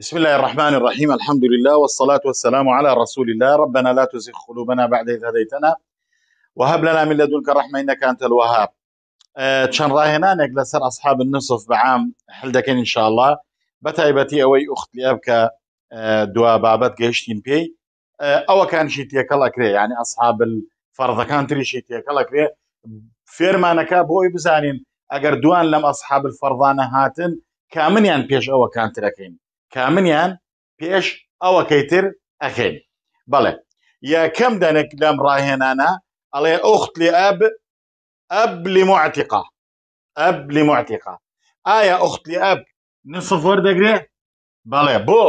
بسم الله الرحمن الرحيم. الحمد لله والصلاة والسلام على رسول الله. ربنا لا تزغ قلوبنا بعد إذ هديتنا وهب لنا من لدنك رحمة إنك أنت الوهاب. چەند لەسەر ئەسحاب النصف بەعام هەل دەکەین انشاءله بەتایبەتی ئەوەی ئوختلیە بکە دوا بابەت گەشتین پێی تێکەڵ ئەکرێ ینی ئەسحاب فەرزەکان تریشی تێکەڵ ئەکرێ فێرمانەکە بۆی بزانین ئەگەر دوان لەم ئەسحاب فەرضانە هاتن کامنیان پێش ئەوە کانترەکەین کامنیان پێش ئەوەکەیتر ئەخێن بەڵێ یەکەم دەنێک لەم ڕاهێنانە ئەڵێ ئۆخت لێ ئەب ئەب لمعتقە ئەب لمعتقە ئایا ئۆخت لێ ئەب نصف وەردەگرێ بەڵێ بۆ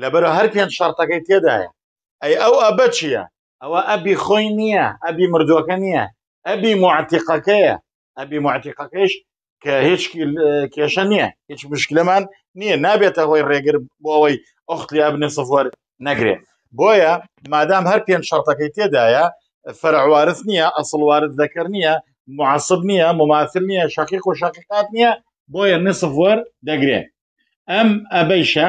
لەبەر هەر پێنج شەرتەکەی تێدایە. ئەی ئەو ئەبە چییە؟ ئەوە ئەبی خۆی نییە ئەبی مردووەکە نییە. ئەبی معتیقەکەیە ئەبی معتیقەکەش کە هیچ کێشە نییە هیچ مشکلەمان نییە. نابێتە هۆی ڕێگر بۆ ئەوەی ئۆختیا بنێ سفوەر نەگرێ. بۆیە مادام هەر پێنج شەرتەکەی تێدایە فەرعوارث نییە ئەسڵوارد دەکرد نییە معصب نییە مماثل نییە شقیق و شقیقات نییە بۆیە نسفوەر دەگرێ. ئەم ئەبەیشە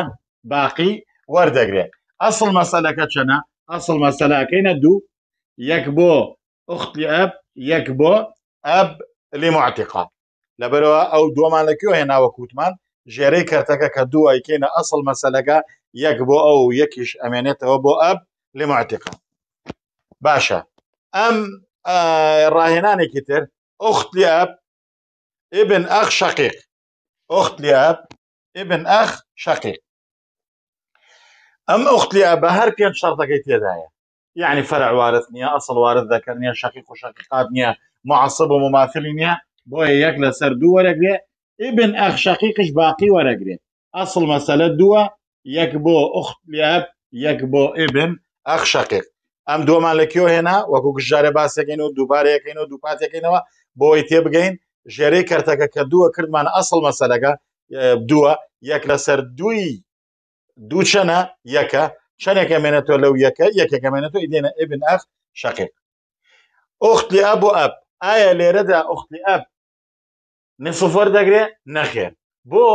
باقی وەردەگرێ. ئەسڵ مەسەلەکە چەنە؟ ئەسڵ مەسەلاکەینە دوو. یەک بۆ ئوختی ئەب یەک بۆ ئەب لێمعتیقا لەبەرەوە ئەو دۆمان لەکوێ هێناوە کووتمان ژێرەی کەرتەکە کە دوو ئەیکەینە ئەسڵ مەسەلەکە یەک بۆ ئەو یەکیش ئەمێنێتەوە بۆ ئەب لێمعتیقا باشە. ئەم ڕاهێنانێکی تر ئوختی ئەب ابن أخ شقيق أخت لأب ابن شقيق ئەم ئۆخت لێ بە هەر پێنج شەرتەکەی تێدایە. یعنی فرع وارث نییە ئەسڵ وارد دەکەن نیە شقیق و شقیقات نییە معصب و مماثلی نییە. بۆیە یەک لەسەر دوو وەرەگرێ ئبن ئەخ شقیقش باقی وەرەگرێت ئەسڵ مەسەلە دووە یەک بۆ ئوخت لێب یەک بۆ ئبن ئەخ شقیق ئەم دۆمان لە کێو هێنا؟ وەکو گژارە باسەکەین و دووبارەیەکەین و دووپاتەکەینەوە بۆی تێبگەین ژێرەی کەرتەکە کە دووە کردمان ئەسڵ مەسەلەکە دووە یەک لەسەر دوی دوو چەنە یەکە. چەندێکە مێنێتەوە لەو یەکە یەکێکەمێنێتەوە ئیدێنە ئبن ئەف شقیق ئۆختی ئەب و ئەب. ئایا لێرەدا ئۆختی ئەب نسفەر دەگرێ نەخێر. بۆ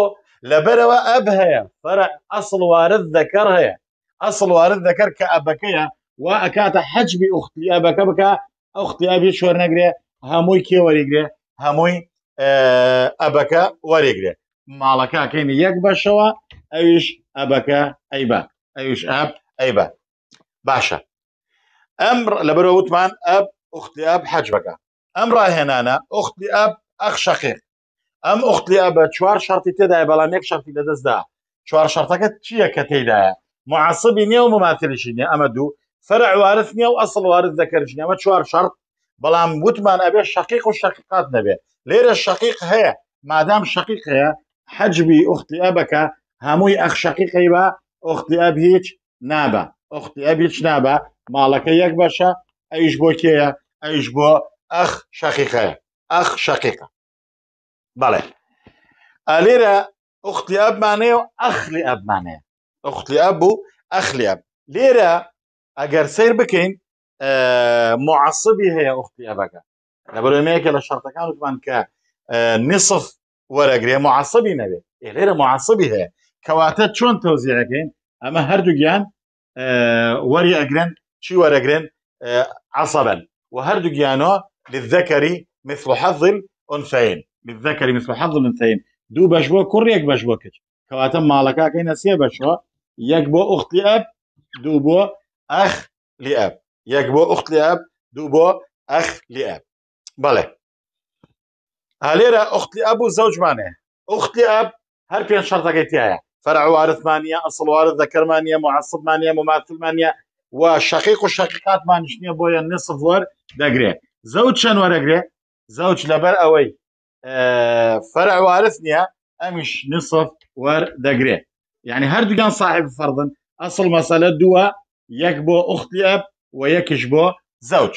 لەبەرەوە ئەب هەیە فەرە ئەسڵ وارد دەکەر هەیە. ئەسڵ وارد دەکەر کە ئەبەکەیە وا ئەکاتە حەجبی ئوختی ئەبەکە بکە ئەوختی ئەبی شۆر نەگرێ هەمووی کێ وەریگرێ هەمووی ئەبەکە وەرێگرێ ماڵەکەکەینی یەک بەشەوە ئەویش ئەبەکە ئەیبە ئەویش ئەب ئەیبە باشە. ئەم لەبەرەوە وتمان ئەب ئوختی ئەب حەج بکە. ئەم ڕاهێنانە ئوختی ئەب ئەخ شەقیق ئەم ئوختی ئەبە چوار شرتی تێدای بەڵام یەک شرتی لەدەستدا چوار شرتەکە چییە کە تێدایە؟ مععصبی نییە و مماتریشی نیە. ئەمە دوو فرع وارث نییە و ئەسڵ وارث دەکەرجنی ئەمە چوار شرط بەڵام وتمان ئەبێ شقیق و شقیقات نەبێ. لێرە شقیق هەیە مادام شقیق هەیە حەجبی ئوختی ئەبەکە هەمووی ئەخ شقیقی بە ئۆختی ئەب هیچ نابە. ئۆختی ئەب هیچ نابە. ماڵەکە یەک بەشە ئەیش بۆ کێیە؟ ئەیش بۆ ئەخ شقیقەیە ئەخ شقیقە بەڵێ ئالێرە ئوختی ئەبمانەیە و ئەخلی ئەبمانەیە ئوختی ئەب بوو ئەخلی ئەب لێرە ئەگەر سیر بکەین مععصبی هەیە ئوختی ئەبەکە لەبەرمەیەکە لە شەرتەکان وتمان کە نصف وەرەگرێ مععصبی نەبێت لێرە مععصبی هەیە کەواتە چۆن تۆزیەکەین ئەمە هەردووگیان وەری ئەگرن چی وەرەگرن عصبن. و هەردووگیانەوە للذكري مثل حظ الأنثيين للذكري مثل حظ الأنثيين. دوو بەش بۆ کوڕ یەک بەش بۆ کچ کەواتە ماڵەکەکەینە سێ بەشەوە یەک بۆ ئوختی ئەب دوو بۆ ئەخ لی ئەب یەک بۆ ئوختی ئەب دوو بۆ ئەخ لی ئەب بەڵێ هەلێرە ئوختی ئەب و زەوجمانێ ئوختی ئەب هەر پێنج شەرتەکەی تایە فرع وارثمانە ئەسڵ وارد دەکەرمانە مععصبمانە مماثلمانە و شقیق و شقیقاتمانش نییە بۆیە نصف وەر دەگرێت زەوج چەند وەرەگرێ زەوج لەبەر ئەوەی. فرع وارث نییە ئەمیش نصف وەر دەگرێت یعنی هەردووگان صاحب فەردن ئەسڵ مەسەلە دووە یەک بۆ ئوختی ئەب و یەکش بۆ زەوج.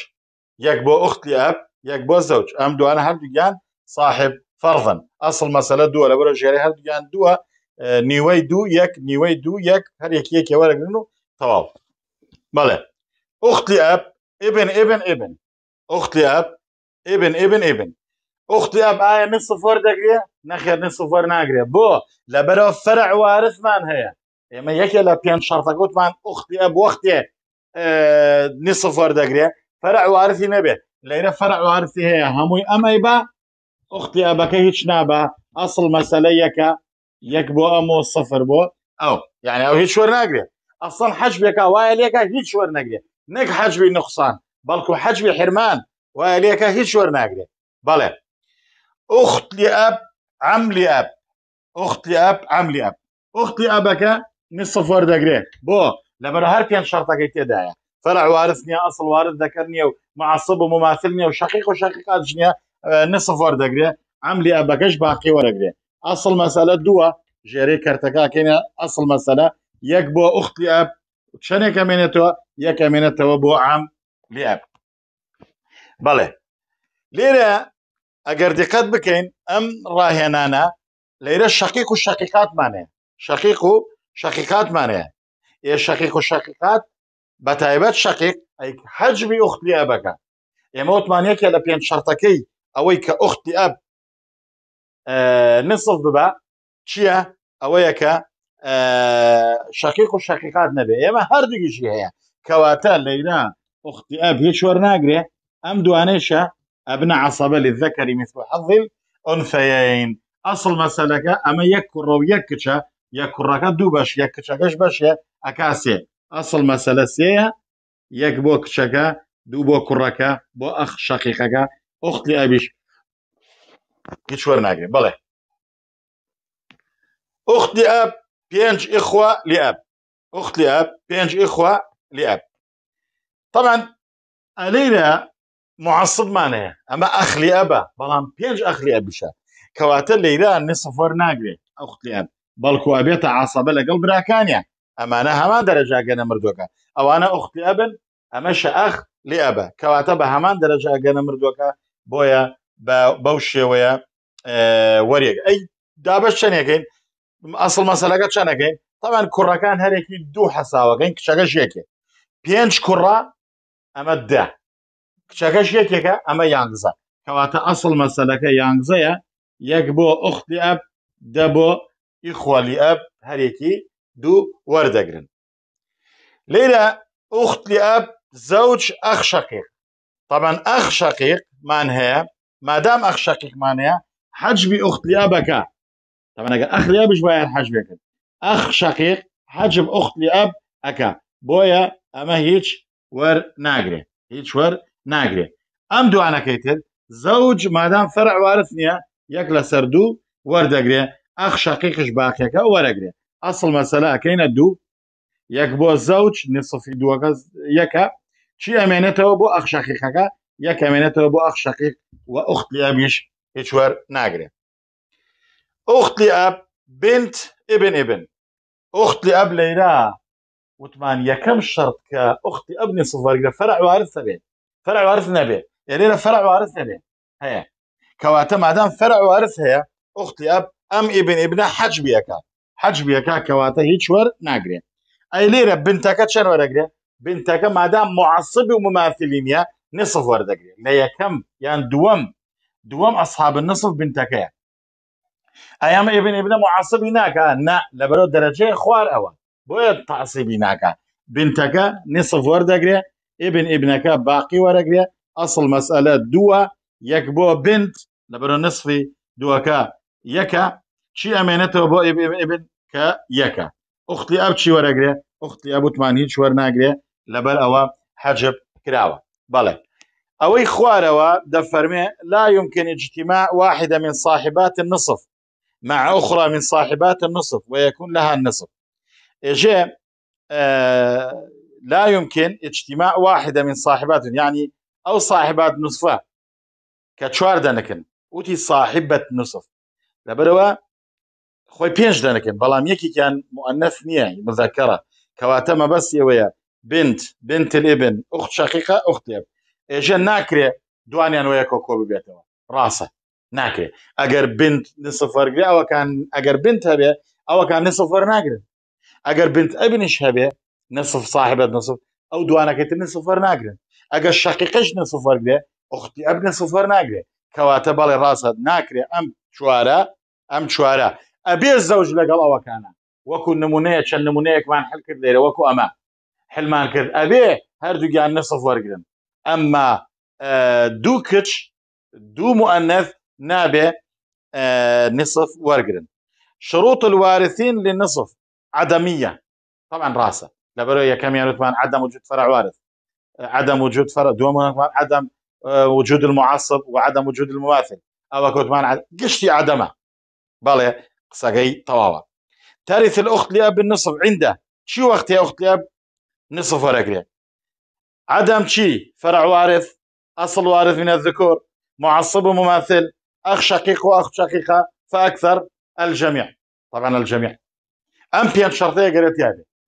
یەک بۆ ئوختی ئەب یەک بۆ زەوج. ئەم دوانە هەردووگیان صاحب فەرضن ئەسڵ مەسەلە دووە لە بەرە ژێری هەردووگیان دووە نیوەی دوو یەک نیوەی دوو یەک هەر یەک یەکێ وەرەگرن و تەواو. بەڵێ. ئوختی ئەب ابن ابن ابن ئوختی ئەب ابن ابن ابن ئوختی ئەب ئایا نصف وەردەگرێ نەخێر نصف وەر ناگرێت بۆ لەبەرەوە فەرع وارثمان هەیە ئێمە یەکێ لە پێنج شەرتەکەوتمان ئوختی ئە وەختێ نصف وەردەگرێ فەرع وارثی نەبێت لەیرە فەرع وارثی هەیە هەمووی ئەمەی بە ئوختی ئەبەکە هیچ نابە ئەسڵ مەسلە یەکە یەک بۆ ئەمە سفر بۆ ئەو یعنی ئەو هیچ وەرناگرێت ئەسڵ حەج بێکە وایە لێکە هیچ وەرنەگرێت نەک حەجبی نقصان بەڵکو حەجبی حرمان وایە لێکە هیچ وەرناگرێت بەڵێ ئوخت لێ ئەب عم لێ ئەب ئوخت لێ ئەب عم لێ ئەب ئوختی ئەبەکە نصف وەردەگرێت بۆ لەبەر هەر پێنج شەرتەکەی تێدایە. فرع وارث نییە ئەسڵ وارد دەکەن نیە و معصب و مماثل نیە و شقیق و شقیقات نیە نصف وەردەگرێ ئەم لێ ئەبەکەش باقی وەرەگرێ ئەسڵ مەسەلە دووە. ژێرەی کەرتەکەکەینە ئەسڵ مەسەلە بۆ ئوختی ئەب چەندێکە مێنێتەوە؟ یەکە مێنێتەوە بۆ عام لێ ئەب بەڵێ. لێرە ئەگەر دقت بکەین ئەم ڕاهێنانە لەیرە شقیق و شقیقاتمانەیە شقیق و شقیقاتمانەیە ئێ شقیق و شقیقات بە تایبەت شقیق ئەی حەجبی ئوختی ئەبەکە ئێمە وتمانەیەکە لە پێنج شەرتەکەی ئەوەی کە ئوختی ئەب نصف ببە چییە؟ ئەوەیە کە شقیق و شقیقات نەبێ. ئێمە هەردووگیشی هەیە. کەواتە لەیرا ئوختی ئەب هیچ وەرناگرێ. ئەم دوانێشە ئەبنە عسەبە للذەکەری مثل حەظل ئۆنفەیین ئەسڵ مەسەلەکە ئەمە یەک کوڕە و یەک کچە یەک کوڕەکە دوو بەش یەک کچەکەش بەشێ ئەکاسێ ئەسڵ مەسەلە سەیە یەک بۆ کچەکە دوو بۆ کوڕەکە بۆ ئەخ شەقیقەکە ئۆختی ئەبیش هیچ وەرناگرێ بڵێ ئوختی ئەب پێنج ئیخوا لێب ئوختی ئەب پێنج ئیخوا لێب طبعا ئەلەیرە معصبمانەیە ئەمە ئەخلی ئەبە بەڵام پێنج ئەخلی ئەبیشە کەواتە لەیرە نسفەر ناگرێت ئەوختی ئەب. بەڵکو ئەبێتە عسەبە لەگەڵ براکانیان ئەمانە هەمان دەرەجاگەنە مردوەکە ئەوانە ئوختی ئەبن ئەمەشە ئەخ لێ ئەبە. کەواتە بە هەمان دەرەجاگەنە مردوەکە بۆیە بەو شێوەیە وەرێک ئەی دابش چەندێکین ئەسڵ مەسەلەکە چەندەکەین تاوان کوڕەکان هەرێکی دوو حەساوەکەین کچەکەش یەکێ پێنج کوڕە ئەمە ده کچەکەش یەکێکە ئەمە یانزە کەواتە ئەسڵ مەسەلەکە یانزەیە یەک بۆ ئوختی ئەب دە بۆ ئیخوالی ئەب هەرێکی دوو وەردەگرن. لێرە ئوختی ئەب زەوج ئەخ شقیق طبعا ئەخ شقیق مان هەیە مادام ئەخ شقیقمانەیە حەجبی ئوختلیا بکە طبعا ئەگە ئەخلیا بش باید حەج بکرد ئەخ شقیق حەجب ئوختلی ئەب ئەکە بۆیە ئەمە هیچ وەر ناگرێ هیچ وەر ناگرێ. ئەم دوانەکەی تر زەوج مادام فەرع وارث نییە یەک لە سەر دوو وەردەگرێ ئەخ شقیقش باقیەکە وەرەگرێ. ئەسڵ مەسەلا ئەەکەینە دوو یەک بۆ زەوج نصفی دووەکە یەکە چی ئەمێنێتەوە بۆ ئەخ شقیقەکە یەک ئەمێنێتەوە بۆ ئەخ شقیق و ئوختی ئەبیش هیچ وەر ناگرێ. ئوختی ئەب بنت ابن ابن ئوختی ئەب لەیرا وتمان یەکەم شرط کە ئوختی ئەبنی سوڤەرگرە فەرع وارث فەرع وارث نەبێت لێرە فەرع وارث نەبێت هەیە کەواتە مادام فەرع وارث هەیە ئوختی ئەب ئەم ئیبن ئبنە حەج بیەکە حەج بیەکە کەواتە هیچ وەر ناگرێت ئەی لێرە بنتەکە چەند وەرەگرێت بنتەکە مادام معصبی و مماثلی نیە نصف وەردەگرێت لە یەکەم یان دووەم دووەم ئەصحاب نصف بنتەکەیە ئەیامە ئێبن ابنە مععسبی ناکە نا لەبەرەوە دەرەجەی خوار ئەوە بۆیە تاسیبی ناکە بنتەکە نصف وەردەگرێ ئێبن ئبنەکە باقی وەرەگرێ ئەسڵ مەسئلە دووە یەک بۆ بنت لەبەرە نصفی دووەکە یەکە چی ئەمێنێتەوە بۆ ئبن کە یەکە ئوختی ئەو چی وەرەگرێ ئوختی ئەبوتمان هیچ وەرناگرێ لەبەر ئەوە حەجب کراوە بەڵێ ئەوەی خوارەوە دەفەرمێ لا يمكن اجتماع واحدة من صاحبات النصف. مع أخرى من صاحبات النصف ويكون لها النصف. إجي آه لا يمكن اجتماع واحدة من صاحبات يعني أو صاحبات نصفة كتشوار دنكن وتي صاحبة نصف. لبروا خوي بينج دنكن بلام يكي كان مؤنث نية مذكرة كواتما بس يويا بنت بنت الابن. أخت شقيقة أخت الاب إجي ناكري دوانيان ويا كوكو ببيتوا راسه ناکرێ. ئەگەر بنت نسفەرگری ئەوە کان ئەگەر بنت هەبێ ئەوە کان نسفەر ناگرن ئەگەر بنت ئەبنیش هەبێ نسف صاحبت نسف ئەو دوانەکەیت نسفەر ناگرن ئەگەر شقیقش نسفەرگرێ ئوختی ئەب نسفەر ناگرێ کەواتە بەڵێ ڕاست ناکرێ ئەم چوارە ئەم چوارە ئەبێ زەوج لەگەڵ ئەوەکانە وەکو نمونەیە چەند نمونەیەکمان حل کرد لێرە وەکو ئەمە حلمان کرد ئەبێ هەردووگیان نسف وەرگن ئەمما دوو کچ دوو مؤنث نابێ نصف وەرگن شروط الوارثين للنصف عدمية. طبعا راسة. كم يثمان عدم وجود فرع وارث. عدم وجود فرع دوم عدم وجود المعصب وعدم وجود المماثل. أو كوتمان قشتي عدمه. بله قصقي طواوه ترث الأخت لأب النصف عنده. شو وقت يا أخت لأب؟ نصف ورقه عدم شي؟ فرع وارث أصل وارث من الذكور معصب ومماثل أخ شقيق وأخ شقيقة فأكثر الجميع. طبعا الجميع. ام بيان شرطية قريت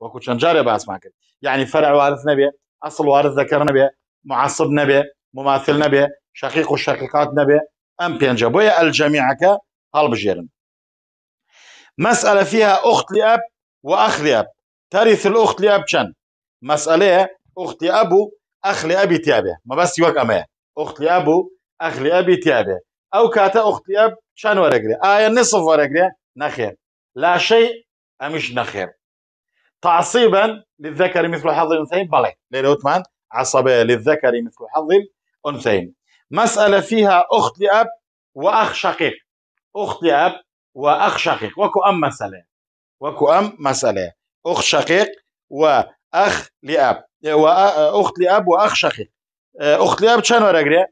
وكو جاري باس معك يعني فرع وارث نبي اصل وارث ذكر نبي معصب نبي مماثل نبي شقيق والشقيقات نبي ام بينجا بويا الجميع كا هالبجيرن مسألة فيها أخت لأب وأخ لأب. ترث الأخت لأب شن مسألة أخت لأبو أخ لأبي تيابه ما بس يوك أما أخت لأبو أخ لأبي تيابه أو كاتا أخت لأب شن ورقري آية نصف ورقري نخير لا شيء أمش نخير تعصيبا للذكر مثل حظ الأنثيين؟ بلى. ليلة عثمان عصبية للذكر مثل حظ الأنثيين. مسألة فيها أخت لأب وأخ شقيق. أخت لأب وأخ شقيق. وكو أم مسألة. وكو أم مسألة. أخت شقيق وأخ لأب. وأخت لأب وأخ شقيق. أخت لأب شنو ورقري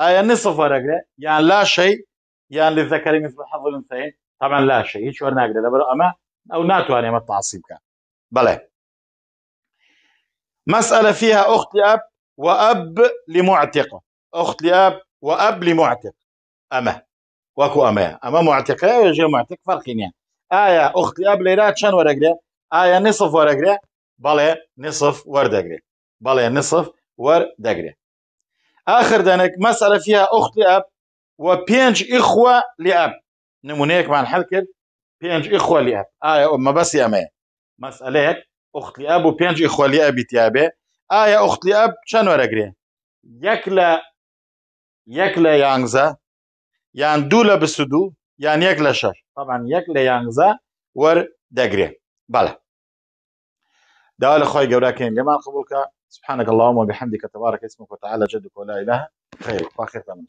آية نصف ورقري يعني لا شيء. يعني للذكر مثل حظ الأنثيين. طبعا لا شيء. هيك ورنا قري أما أو ناتو أنا ما التعصيب كان. بلى. مسألة فيها أخت لأب وأب لمعتق. أخت لأب وأب لمعتق. أما. وكو أما. أما معتقة ويجي معتق فرقين يعني. آية أخت لأب ليرات شان ورقرة آية نصف ورقرة بلى نصف وردقرة بلى نصف وردقرة آخر دانك مسألة فيها أخت لأب وبينج إخوة لأب. نمونيك مع الحلقة. بينج إخوة لأب. آية ما بس يا ما مسألة أخت لأب وبينج إخوة لأب تيابة. آية أخت لأب شان ورقرة يكلا يكلا يانزا يعني دولا بسدو يعني يكلا شش طبعا يكلا يانزا ور دقري بلا. دعوة لخوي قولاكين لما قبولك سبحانك اللهم وبحمدك تبارك اسمك وتعالى جدك ولا إله خير وآخر تمام